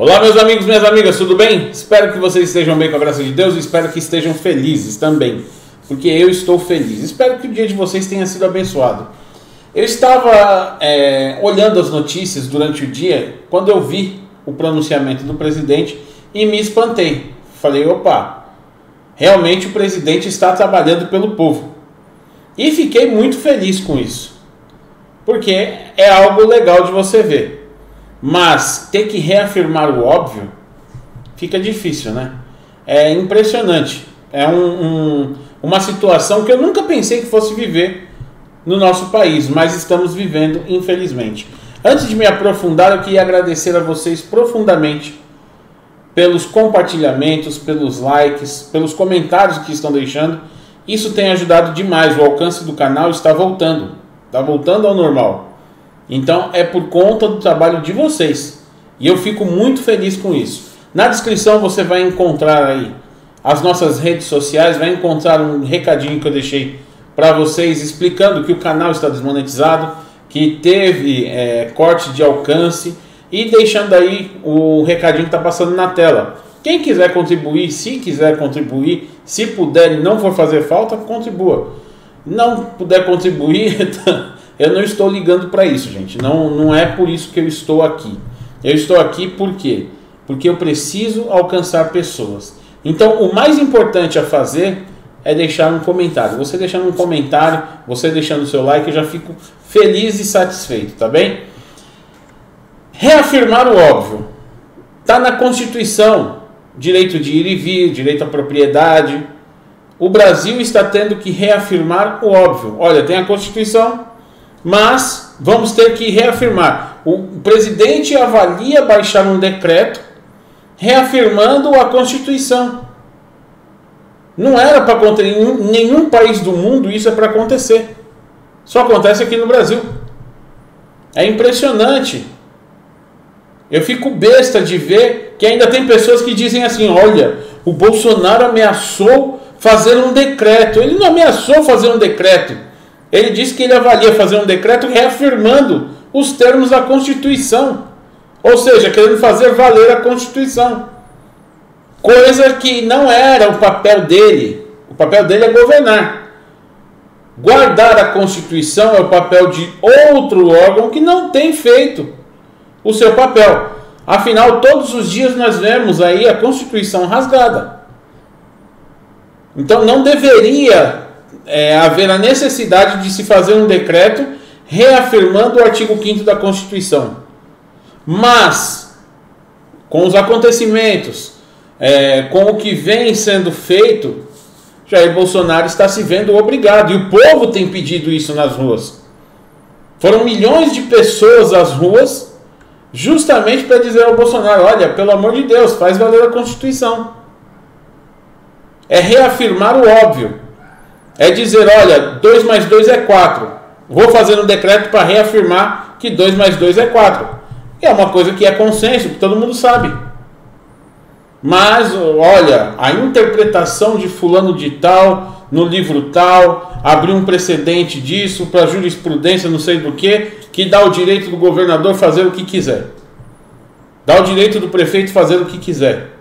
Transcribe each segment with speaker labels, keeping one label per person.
Speaker 1: Olá, meus amigos, minhas amigas, tudo bem? Espero que vocês estejam bem com a graça de Deus e espero que estejam felizes também, porque eu estou feliz. Espero que o dia de vocês tenha sido abençoado. Eu estava é, olhando as notícias durante o dia quando eu vi o pronunciamento do presidente e me espantei. Falei, opa, realmente o presidente está trabalhando pelo povo. E fiquei muito feliz com isso, porque é algo legal de você ver. Mas ter que reafirmar o óbvio fica difícil, né? É impressionante. É um, um, uma situação que eu nunca pensei que fosse viver no nosso país, mas estamos vivendo, infelizmente. Antes de me aprofundar, eu queria agradecer a vocês profundamente pelos compartilhamentos, pelos likes, pelos comentários que estão deixando. Isso tem ajudado demais. O alcance do canal está voltando, está voltando ao normal. Então é por conta do trabalho de vocês. E eu fico muito feliz com isso. Na descrição você vai encontrar aí as nossas redes sociais, vai encontrar um recadinho que eu deixei para vocês explicando que o canal está desmonetizado, que teve é, corte de alcance e deixando aí o recadinho que está passando na tela. Quem quiser contribuir, se quiser contribuir, se puder e não for fazer falta, contribua. Não puder contribuir, Eu não estou ligando para isso, gente. Não, não é por isso que eu estou aqui. Eu estou aqui por quê? Porque eu preciso alcançar pessoas. Então, o mais importante a fazer é deixar um comentário. Você deixando um comentário, você deixando o seu like, eu já fico feliz e satisfeito, tá bem? Reafirmar o óbvio. Está na Constituição. Direito de ir e vir, direito à propriedade. O Brasil está tendo que reafirmar o óbvio. Olha, tem a Constituição, mas vamos ter que reafirmar. O presidente avalia baixar um decreto reafirmando a Constituição. Não era para acontecer em nenhum país do mundo isso é para acontecer. Só acontece aqui no Brasil. É impressionante. Eu fico besta de ver que ainda tem pessoas que dizem assim: olha, o Bolsonaro ameaçou fazer um decreto. Ele não ameaçou fazer um decreto. Ele disse que ele avalia fazer um decreto reafirmando os termos da Constituição, ou seja, querendo fazer valer a Constituição, coisa que não era o papel dele. O papel dele é governar. Guardar a Constituição é o papel de outro órgão que não tem feito o seu papel. Afinal, todos os dias nós vemos aí a Constituição rasgada. Então não deveria é, haver a necessidade de se fazer um decreto reafirmando o artigo 5 da Constituição. Mas, com os acontecimentos, é, com o que vem sendo feito, Jair Bolsonaro está se vendo obrigado, e o povo tem pedido isso nas ruas. Foram milhões de pessoas às ruas, justamente para dizer ao Bolsonaro: olha, pelo amor de Deus, faz valer a Constituição. É reafirmar o óbvio é dizer, olha, 2 mais 2 é 4. Vou fazer um decreto para reafirmar que 2 mais 2 é 4. E é uma coisa que é consenso, que todo mundo sabe. Mas, olha, a interpretação de fulano de tal, no livro tal, abriu um precedente disso para jurisprudência, não sei do que, que dá o direito do governador fazer o que quiser. Dá o direito do prefeito fazer o que quiser.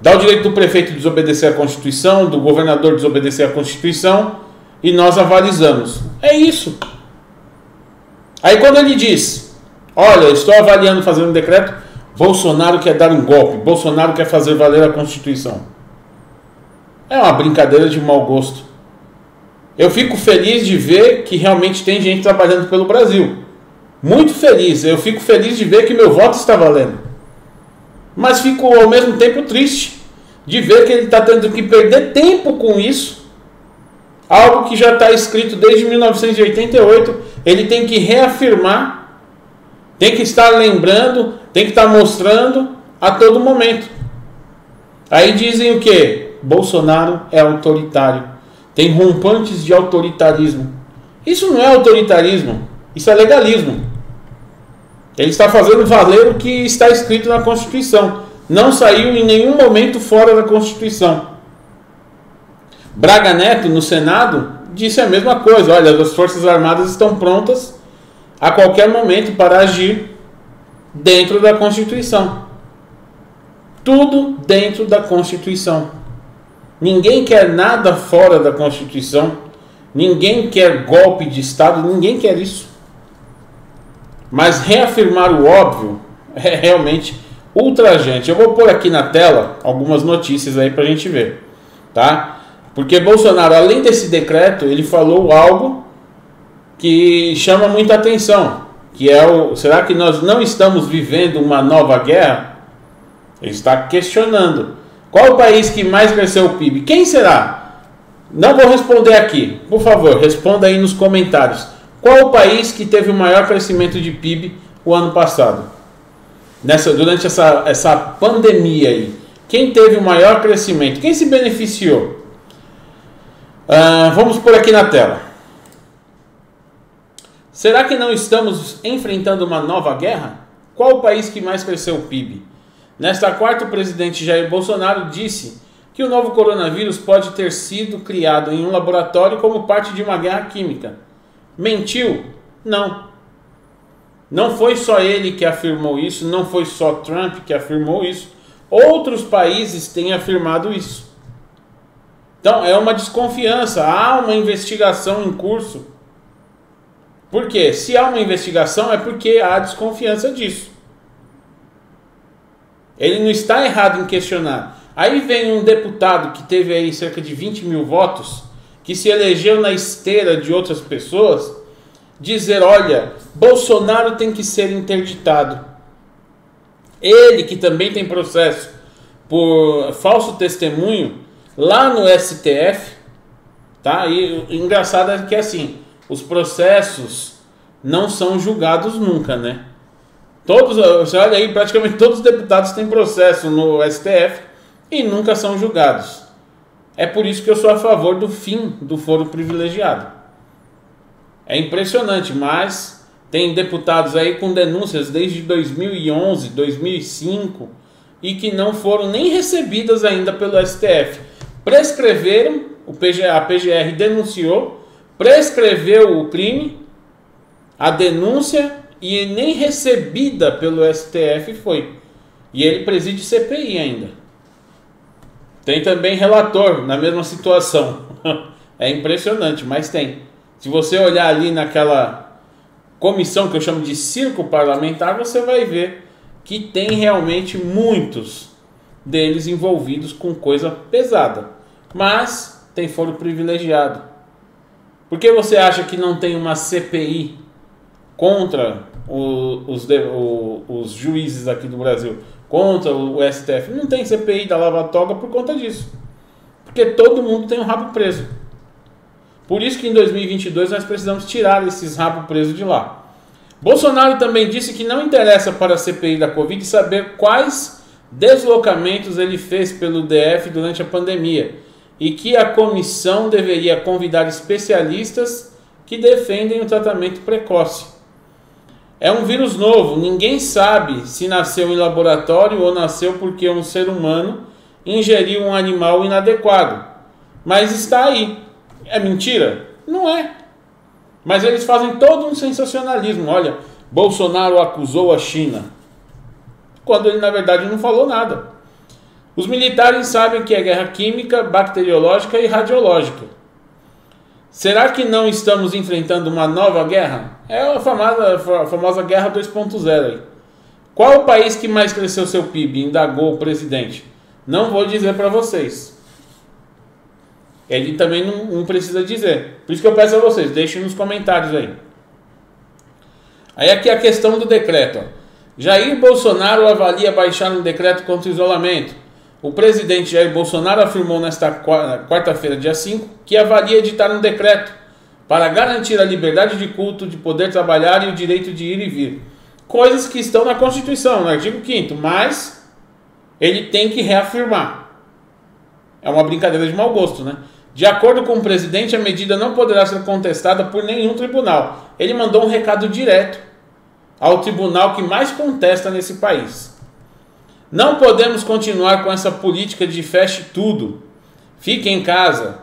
Speaker 1: Dá o direito do prefeito desobedecer a Constituição, do governador desobedecer a Constituição, e nós avalizamos. É isso. Aí quando ele diz: Olha, estou avaliando fazer um decreto, Bolsonaro quer dar um golpe, Bolsonaro quer fazer valer a Constituição. É uma brincadeira de mau gosto. Eu fico feliz de ver que realmente tem gente trabalhando pelo Brasil. Muito feliz. Eu fico feliz de ver que meu voto está valendo mas fico ao mesmo tempo triste de ver que ele está tendo que perder tempo com isso. Algo que já está escrito desde 1988, ele tem que reafirmar, tem que estar lembrando, tem que estar mostrando a todo momento. Aí dizem o que? Bolsonaro é autoritário, tem rompantes de autoritarismo. Isso não é autoritarismo, isso é legalismo. Ele está fazendo valer o que está escrito na Constituição. Não saiu em nenhum momento fora da Constituição. Braga Neto, no Senado, disse a mesma coisa: olha, as Forças Armadas estão prontas a qualquer momento para agir dentro da Constituição. Tudo dentro da Constituição. Ninguém quer nada fora da Constituição. Ninguém quer golpe de Estado. Ninguém quer isso. Mas reafirmar o óbvio é realmente ultrajante. Eu vou pôr aqui na tela algumas notícias aí para a gente ver, tá? Porque Bolsonaro, além desse decreto, ele falou algo que chama muita atenção, que é o será que nós não estamos vivendo uma nova guerra? Ele está questionando. Qual o país que mais cresceu o PIB? Quem será? Não vou responder aqui. Por favor, responda aí nos comentários. Qual o país que teve o maior crescimento de PIB o ano passado? nessa, durante essa, essa pandemia aí, quem teve o maior crescimento? Quem se beneficiou? Uh, vamos por aqui na tela. Será que não estamos enfrentando uma nova guerra? Qual o país que mais cresceu o PIB? Nesta quarta, o presidente Jair Bolsonaro disse que o novo coronavírus pode ter sido criado em um laboratório como parte de uma guerra química. Mentiu? Não. Não foi só ele que afirmou isso, não foi só Trump que afirmou isso. Outros países têm afirmado isso. Então é uma desconfiança, há uma investigação em curso. Por quê? Se há uma investigação é porque há desconfiança disso. Ele não está errado em questionar. Aí vem um deputado que teve aí cerca de 20 mil votos, que se elegeu na esteira de outras pessoas, dizer: olha, Bolsonaro tem que ser interditado. Ele, que também tem processo por falso testemunho lá no STF, tá? E engraçado é que assim, os processos não são julgados nunca, né? Todos, você olha aí, praticamente todos os deputados têm processo no STF e nunca são julgados. É por isso que eu sou a favor do fim do foro privilegiado. É impressionante, mas tem deputados aí com denúncias desde 2011, 2005 e que não foram nem recebidas ainda pelo STF. Prescreveram, o PGA, a PGR denunciou, prescreveu o crime, a denúncia e nem recebida pelo STF foi. E ele preside CPI ainda. Tem também relator na mesma situação. é impressionante, mas tem. Se você olhar ali naquela comissão que eu chamo de circo parlamentar, você vai ver que tem realmente muitos deles envolvidos com coisa pesada. Mas tem foro privilegiado. Por que você acha que não tem uma CPI contra o, os, o, os juízes aqui do Brasil, contra o STF? Não tem CPI da Lava Toga por conta disso. Porque todo mundo tem um rabo preso. Por isso que em 2022 nós precisamos tirar esses rabos presos de lá. Bolsonaro também disse que não interessa para a CPI da Covid saber quais deslocamentos ele fez pelo DF durante a pandemia e que a comissão deveria convidar especialistas que defendem o tratamento precoce. É um vírus novo, ninguém sabe se nasceu em laboratório ou nasceu porque um ser humano ingeriu um animal inadequado. Mas está aí. É mentira? Não é. Mas eles fazem todo um sensacionalismo. Olha, Bolsonaro acusou a China. Quando ele, na verdade, não falou nada. Os militares sabem que é guerra química, bacteriológica e radiológica. Será que não estamos enfrentando uma nova guerra? É a famosa, a famosa guerra 2.0 Qual o país que mais cresceu seu PIB? Indagou o presidente. Não vou dizer para vocês. Ele também não, não, precisa dizer. Por isso que eu peço a vocês, deixem nos comentários aí. Aí aqui a questão do decreto. Jair Bolsonaro avalia baixar um decreto contra o isolamento. O presidente Jair Bolsonaro afirmou nesta quarta-feira, dia 5, que avalia editar um decreto para garantir a liberdade de culto, de poder trabalhar e o direito de ir e vir. Coisas que estão na Constituição, no artigo 5 mas ele tem que reafirmar. É uma brincadeira de mau gosto, né? De acordo com o presidente, a medida não poderá ser contestada por nenhum tribunal. Ele mandou um recado direto ao tribunal que mais contesta nesse país. Não podemos continuar com essa política de feche tudo, fique em casa.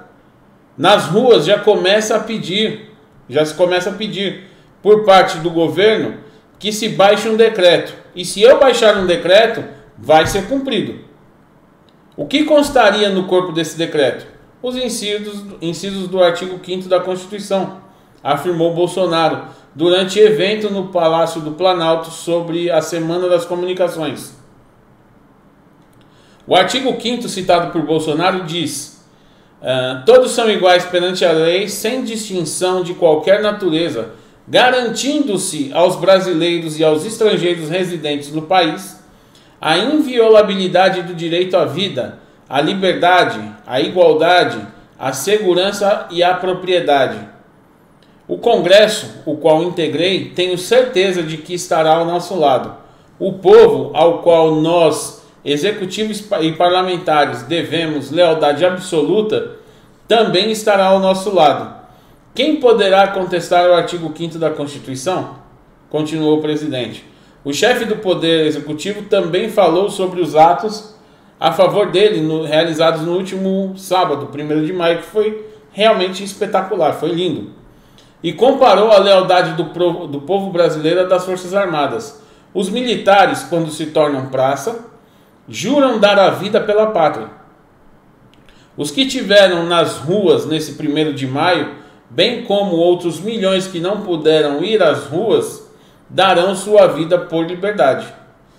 Speaker 1: Nas ruas já começa a pedir, já se começa a pedir por parte do governo que se baixe um decreto. E se eu baixar um decreto, vai ser cumprido. O que constaria no corpo desse decreto? Os incisos, incisos do artigo 5 da Constituição, afirmou Bolsonaro durante evento no Palácio do Planalto sobre a Semana das Comunicações. O artigo 5 citado por Bolsonaro diz: uh, todos são iguais perante a lei, sem distinção de qualquer natureza, garantindo-se aos brasileiros e aos estrangeiros residentes no país a inviolabilidade do direito à vida, à liberdade, à igualdade, à segurança e à propriedade. O Congresso, o qual integrei, tenho certeza de que estará ao nosso lado. O povo, ao qual nós, executivos e parlamentares, devemos lealdade absoluta, também estará ao nosso lado. Quem poderá contestar o artigo 5 da Constituição? Continuou o presidente. O chefe do Poder Executivo também falou sobre os atos a favor dele no, realizados no último sábado, 1 de maio, que foi realmente espetacular, foi lindo. E comparou a lealdade do, do povo brasileiro à das Forças Armadas. Os militares, quando se tornam praça, juram dar a vida pela pátria. Os que tiveram nas ruas nesse 1 de maio, bem como outros milhões que não puderam ir às ruas, darão sua vida por liberdade.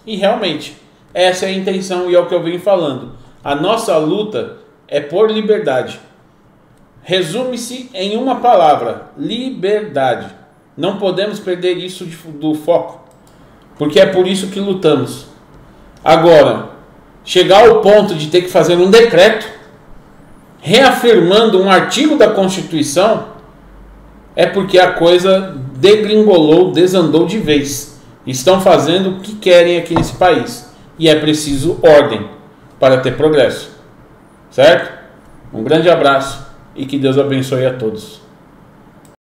Speaker 1: E realmente, essa é a intenção e é o que eu venho falando. A nossa luta é por liberdade. Resume-se em uma palavra: liberdade. Não podemos perder isso do foco, porque é por isso que lutamos. Agora, chegar ao ponto de ter que fazer um decreto reafirmando um artigo da Constituição é porque a coisa degringolou, desandou de vez. Estão fazendo o que querem aqui nesse país. E é preciso ordem para ter progresso. Certo? Um grande abraço e que Deus abençoe a todos.